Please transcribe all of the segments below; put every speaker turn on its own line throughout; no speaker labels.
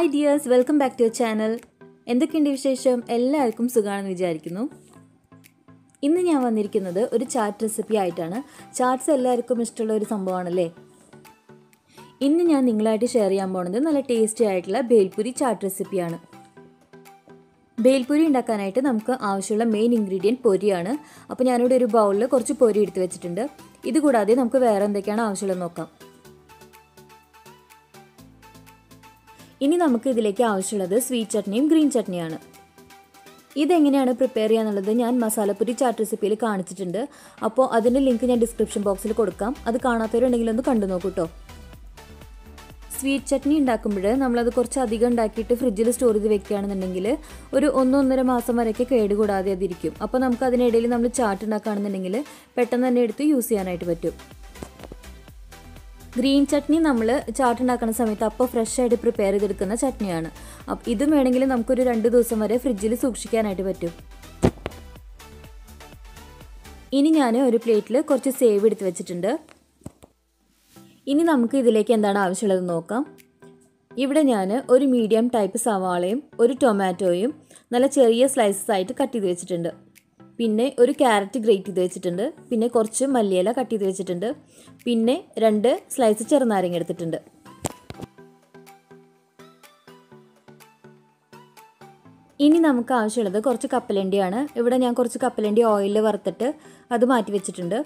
Hi dears welcome back to your channel എന്തൊക്കെയുണ്ട് വിശേഷം? എല്ലാവർക്കും സുഖമാണെന്ന് വിചാരിക്കുന്നു. ഇന്ന് ഞാൻ വന്നിരിക്കുന്നത് ഒരു ചാറ്റ് റെസിപ്പി ആയിട്ടാണ്. ചാറ്റ്സ് എല്ലാവർക്കും ഇഷ്ടമുള്ള ഒരു സംഭവമാണല്ലേ? ഇന്ന് ഞാൻ നിങ്ങളായിട്ട് ഷെയർ ചെയ്യാൻ പോകുന്നത് നല്ല ടേസ്റ്റി ആയിട്ടുള്ള ബേൽപുരി ചാറ്റ് റെസിപ്പിയാണ് ബേൽപുരി ഉണ്ടാക്കാനായിട്ട് നമുക്ക് ആവശ്യമുള്ള മെയിൻ ഇൻഗ്രീഡിയന്റ് പൊരിയാണ്. അപ്പോൾ ഞാനിവിടെ ഒരു ബൗളിൽ കുറച്ച് പൊരി എടുത്ത് വെച്ചിട്ടുണ്ട്. ഇതുകൂടാതെ നമുക്ക് വേറെ എന്തൊക്കെയാണ് ആവശ്യമുള്ളത് നോക്കാം. ഇനി നമുക്ക് ഇതിലേക്ക് ആവശ്യമുള്ളത് സ്വീറ്റ് ചട്നിയും ഗ്രീൻ ചട്നിയാണ്. ഇതെങ്ങനെയാണ് പ്രിപ്പയർ ചെയ്യാന്നുള്ളത് ഞാൻ മസാലപ്പൊരി ചാറ്റ് റെസിപ്പിയിൽ കാണിച്ചിട്ടുണ്ട്. അപ്പോൾ അതിന്റെ ലിങ്ക് ഞാൻ ഡിസ്ക്രിപ്ഷൻ ബോക്സിൽ കൊടുക്കാം. അത് കാണാത്തവരുണ്ടെങ്കിൽ ഒന്ന് കണ്ടു നോക്കൂ കേട്ടോ സ്വീറ്റ് ചട്നി ഉണ്ടാക്കുമ്പോൾ നമ്മളത് കുറച്ച് അധികം ഉണ്ടാക്കിയിട്ട് ഫ്രിഡ്ജിൽ സ്റ്റോർ ചെയ്ത് വെക്കുകയാണെന്നുണ്ടെങ്കിൽ ഒരു ഒന്നൊന്നര മാസം വരെയൊക്കെ കേടുകൂടാതെ അതിരിക്കും. അപ്പോൾ നമുക്ക് അതിനിടയിൽ നമ്മൾ ചാറ്റ് ഉണ്ടാക്കുകയാണെന്നുണ്ടെങ്കിൽ പെട്ടെന്ന് തന്നെ എടുത്ത് യൂസ് ചെയ്യാനായിട്ട് പറ്റും. ഗ്രീൻ ചട്നി നമ്മൾ ചാട്ട് ഉണ്ടാക്കുന്ന സമയത്ത് അപ്പോൾ ഫ്രഷ് ആയിട്ട് പ്രിപ്പയർ ചെയ്തെടുക്കുന്ന ചട്നിയാണ്. അപ്പം ഇതും വേണമെങ്കിൽ നമുക്കൊരു രണ്ട് ദിവസം വരെ ഫ്രിഡ്ജിൽ സൂക്ഷിക്കാനായിട്ട് പറ്റും. ഇനി ഞാൻ ഒരു പ്ലേറ്റിൽ കുറച്ച് സേവ് എടുത്ത് വെച്ചിട്ടുണ്ട്. ഇനി നമുക്ക് ഇതിലേക്ക് എന്താണ് ആവശ്യമുള്ളത് നോക്കാം. ഇവിടെ ഞാൻ ഒരു മീഡിയം ടൈപ്പ് സവാളയും ഒരു ടൊമാറ്റോയും നല്ല ചെറിയ സ്ലൈസസ് ആയിട്ട് കട്ട് ചെയ്ത് വെച്ചിട്ടുണ്ട്. പിന്നെ ഒരു ക്യാരറ്റ് ഗ്രേറ്റ് ചെയ്ത് വെച്ചിട്ടുണ്ട്. പിന്നെ കുറച്ച് മല്ലിയില കട്ട് ചെയ്ത് വെച്ചിട്ടുണ്ട്. പിന്നെ രണ്ട് സ്ലൈസ് ചെറുനാരങ്ങ എടുത്തിട്ടുണ്ട്. ഇനി നമുക്ക് ആവശ്യമുള്ളത് കുറച്ച് കപ്പലണ്ടിയാണ്. ഇവിടെ ഞാൻ കുറച്ച് കപ്പലണ്ടി ഓയിലിൽ വറുത്തിട്ട് അത് മാറ്റി വെച്ചിട്ടുണ്ട്.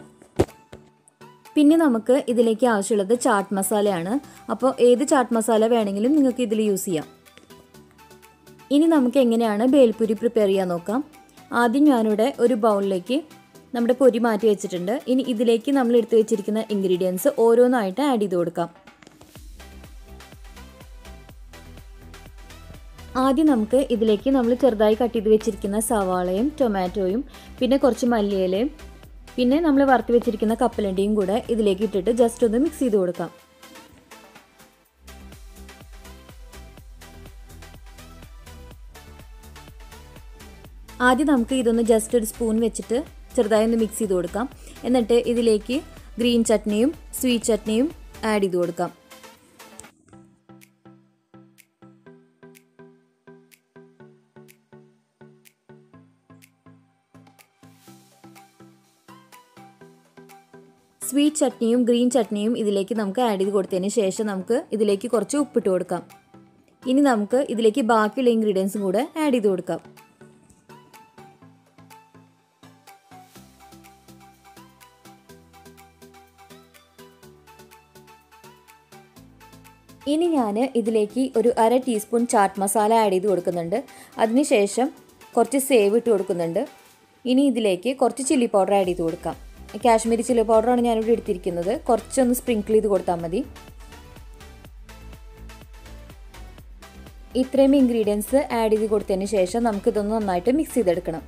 പിന്നെ നമുക്ക് ഇതിലേക്ക് ആവശ്യമുള്ളത് ചാട്ട് മസാലയാണ് അപ്പോൾ ഏത് ചാട്ട് മസാല വേണമെങ്കിലും നിങ്ങൾക്ക് ഇതിൽ യൂസ് ചെയ്യാം. ഇനി നമുക്ക് എങ്ങനെയാണ് ബേൽപുരി പ്രിപ്പയർ ചെയ്യാൻ നോക്കാം. ആദ്യം ഞാനിവിടെ ഒരു ബൗളിലേക്ക് നമ്മുടെ പൊരി മാറ്റി വെച്ചിട്ടുണ്ട്. ഇനി ഇതിലേക്ക് നമ്മൾ എടുത്തു വെച്ചിരിക്കുന്ന ഇൻഗ്രീഡിയൻസ് ഓരോന്നായിട്ട് ആഡ് ചെയ്ത് കൊടുക്കാം. ആദ്യം നമുക്ക് ഇതിലേക്ക് നമ്മൾ ചെറുതായി കട്ട് ചെയ്ത് വെച്ചിരിക്കുന്ന സവാളയും ടൊമാറ്റോയും പിന്നെ കുറച്ച് മല്ലിയിലയും പിന്നെ നമ്മൾ വറുത്ത് വെച്ചിരിക്കുന്ന കപ്പലണ്ടിയും കൂടെ ഇതിലേക്ക് ഇട്ടിട്ട് ജസ്റ്റ് ഒന്ന് മിക്സ് ചെയ്ത് കൊടുക്കാം. ആദ്യം നമുക്ക് ഇതൊന്ന് ജസ്റ്റ് ഒരു സ്പൂൺ വെച്ചിട്ട് ചെറുതായി ഒന്ന് മിക്സ് ചെയ്ത് കൊടുക്കാം. എന്നിട്ട് ഇതിലേക്ക് ഗ്രീൻ ചട്നിയും സ്വീറ്റ് ചട്നിയും ആഡ് ചെയ്ത് കൊടുക്കാം. സ്വീറ്റ് ചട്നിയും ഗ്രീൻ ചട്നിയും ഇതിലേക്ക് നമുക്ക് ആഡ് ചെയ്ത് കൊടുത്തതിന് ശേഷം നമുക്ക് ഇതിലേക്ക് കുറച്ച് ഉപ്പിട്ട് കൊടുക്കാം. ഇനി നമുക്ക് ഇതിലേക്ക് ബാക്കിയുള്ള ഇൻഗ്രീഡിയൻസും കൂടെ ആഡ് ചെയ്ത് കൊടുക്കാം. ഇനി ഞാൻ ഇതിലേക്ക് ഒരു അര ടീസ്പൂൺ ചാട്ട് മസാല ആഡ് ചെയ്ത് കൊടുക്കുന്നുണ്ട്. അതിനുശേഷം കുറച്ച് സേവ് ഇട്ട് കൊടുക്കുന്നുണ്ട്. ഇനി ഇതിലേക്ക് കുറച്ച് ചില്ലി പൗഡർ ആഡ് ചെയ്ത് കൊടുക്കാം. കാശ്മീരി ചില്ലി പൗഡറാണ് ഞാനിവിടെ എടുത്തിരിക്കുന്നത്. കുറച്ചൊന്ന് സ്പ്രിങ്കിൾ ചെയ്ത് കൊടുത്താൽ മതി. ഇത്രയും ഇൻഗ്രീഡിയൻസ് ആഡ് ചെയ്ത് കൊടുത്തതിന് ശേഷം നമുക്കിതൊന്ന് നന്നായിട്ട് മിക്സ് ചെയ്തെടുക്കണം.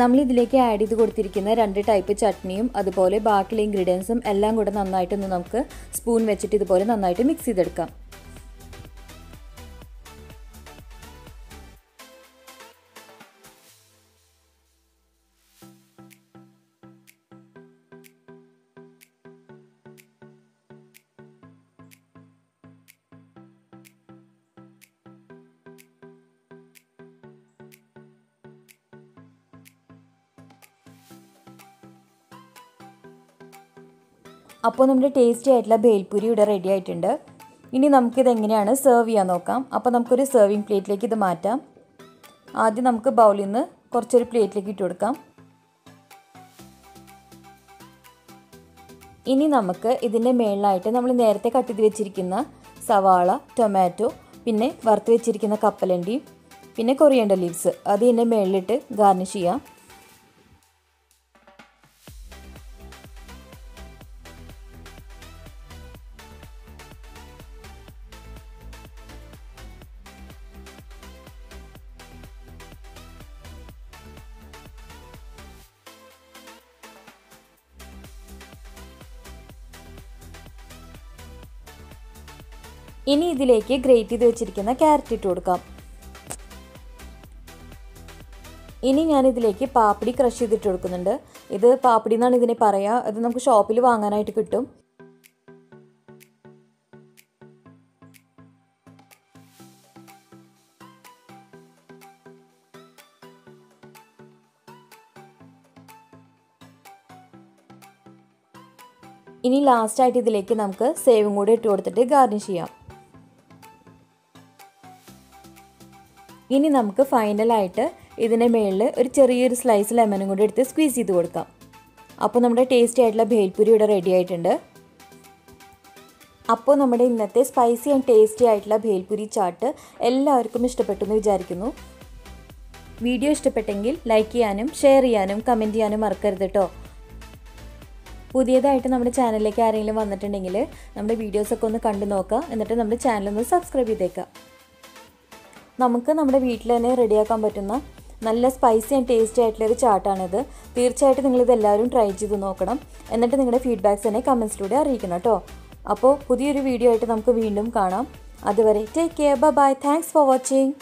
നമ്മൾ ഇതിലേക്ക് ആഡ് ചെയ്ത് കൊടുത്തിരിക്കുന്ന രണ്ട് ടൈപ്പ് ചട്നിയും അതുപോലെ ബാക്കിയുള്ള ഇൻഗ്രീഡിയൻസും എല്ലാം കൂടെ നന്നായിട്ടൊന്ന് നമുക്ക് സ്പൂൺ വെച്ചിട്ട് ഇതുപോലെ നന്നായിട്ട് മിക്സ് ചെയ്തെടുക്കാം. അപ്പോൾ നമ്മുടെ ടേസ്റ്റി ആയിട്ടുള്ള ഭേൽപൂരി ഇവിടെ റെഡി ആയിട്ടുണ്ട്. ഇനി നമുക്കിത് എങ്ങനെയാണ് സെർവ് ചെയ്യാൻ നോക്കാം. അപ്പോൾ നമുക്കൊരു സെർവിങ് പ്ലേറ്റിലേക്ക് ഇത് മാറ്റാം. ആദ്യം നമുക്ക് ബൗളിൽ നിന്ന് കുറച്ചൊരു പ്ലേറ്റിലേക്ക് ഇട്ട് കൊടുക്കാം. ഇനി നമുക്ക് ഇതിന്റെ മേളിലായിട്ട് നമ്മൾ നേരത്തെ കട്ട് ചെയ്ത് വെച്ചിരിക്കുന്ന സവാള ടൊമാറ്റോ പിന്നെ വറുത്ത് വെച്ചിരിക്കുന്ന കപ്പലണ്ടിയും പിന്നെ കൊറിയണ്ട ലീവ്സ് അത് ഇതിന്റെ മേളിലിട്ട് ഗാർണിഷ് ചെയ്യാം. ഇനി ഇതിലേക്ക് ഗ്രേറ്റ് ചെയ്ത് വെച്ചിരിക്കുന്ന ക്യാരറ്റ് ഇട്ട് കൊടുക്കാം. ഇനി ഞാൻ ഇതിലേക്ക് പാപ്പടി ക്രഷ് ചെയ്തിട്ട് കൊടുക്കുന്നുണ്ട്. ഇത് പാപ്പിടി എന്നാണ് ഇതിനെ പറയുക ഇത് നമുക്ക് ഷോപ്പിൽ വാങ്ങാനായിട്ട് കിട്ടും. ഇനി ലാസ്റ്റായിട്ട് ഇതിലേക്ക് നമുക്ക് സേവും കൂടി ഇട്ട് കൊടുത്തിട്ട് ഗാർണിഷ് ചെയ്യാം. ഇനി നമുക്ക് ഫൈനലായിട്ട് ഇതിന്റെ മുകളിൽ ഒരു ചെറിയൊരു സ്ലൈസ് ലെമനും കൂടി എടുത്ത് സ്ക്വീസ് ചെയ്ത് കൊടുക്കാം. അപ്പോൾ നമ്മുടെ ടേസ്റ്റി ആയിട്ടുള്ള ഭേൽപുരി ഇവിടെ റെഡി ആയിട്ടുണ്ട്. അപ്പോൾ നമ്മുടെ ഇന്നത്തെ സ്പൈസി ആൻഡ് ടേസ്റ്റി ആയിട്ടുള്ള ഭേൽപുരി ചാട്ട് എല്ലാവർക്കും ഇഷ്ടപ്പെട്ടു എന്ന് വിചാരിക്കുന്നു. വീഡിയോ ഇഷ്ടപ്പെട്ടെങ്കിൽ ലൈക്ക് ചെയ്യാനും ഷെയർ ചെയ്യാനും കമന്റ് ചെയ്യാനും മറക്കരുത് കേട്ടോ പുതിയതായിട്ട് നമ്മുടെ ചാനലിലേക്ക് ആരെങ്കിലും വന്നിട്ടുണ്ടെങ്കിൽ നമ്മുടെ വീഡിയോസൊക്കെ ഒന്ന് കണ്ടു നോക്കുക. എന്നിട്ട് നമ്മുടെ ചാനൽ ഒന്ന് സബ്സ്ക്രൈബ് ചെയ്തേക്കാം നമുക്ക് നമ്മുടെ വീട്ടിൽ തന്നെ റെഡിയാക്കാൻ പറ്റുന്ന നല്ല സ്പൈസി ആൻഡ് ടേസ്റ്റി ആയിട്ടുള്ള ഒരു ചാട്ടാണിത് തീർച്ചയായിട്ടും നിങ്ങളിത് എല്ലാവരും ട്രൈ ചെയ്ത് നോക്കണം. എന്നിട്ട് നിങ്ങളുടെ ഫീഡ്ബാക്ക്സ് തന്നെ കമൻസിലൂടെ അറിയിക്കണം കേട്ടോ അപ്പോൾ പുതിയൊരു വീഡിയോ ആയിട്ട് നമുക്ക് വീണ്ടും കാണാം. അതുവരെ take care bye thanks for watching